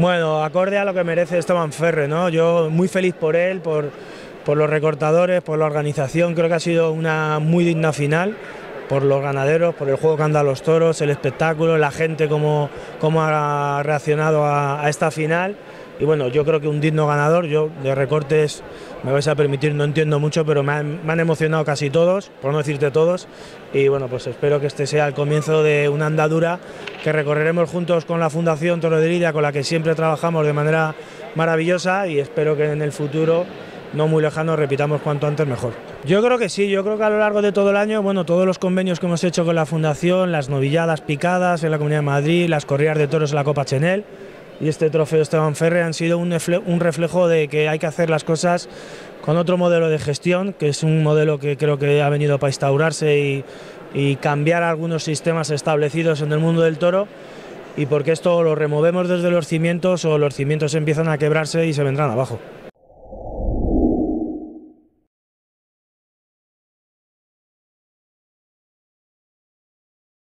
Bueno, acorde a lo que merece Esteban Ferre, ¿no? Yo muy feliz por él, por, los recortadores, por la organización, creo que ha sido una muy digna final por los ganaderos, por el juego que han dado los toros, el espectáculo, la gente cómo ha reaccionado a, esta final. Y bueno, yo creo que un digno ganador, yo de recortes me vais a permitir, no entiendo mucho, pero me han, emocionado casi todos, por no decirte todos. Y bueno, pues espero que este sea el comienzo de una andadura que recorreremos juntos con la Fundación Toro de Lidia, con la que siempre trabajamos de manera maravillosa y espero que en el futuro no muy lejano repitamos cuanto antes mejor. Yo creo que sí, yo creo que a lo largo de todo el año, bueno, todos los convenios que hemos hecho con la Fundación, las novilladas picadas en la Comunidad de Madrid, las corridas de toros en la Copa Chenel y este trofeo Esteban Ferre han sido un reflejo de que hay que hacer las cosas con otro modelo de gestión, que es un modelo que creo que ha venido para instaurarse y, y cambiar algunos sistemas establecidos en el mundo del toro y porque esto lo removemos desde los cimientos o los cimientos empiezan a quebrarse y se vendrán abajo.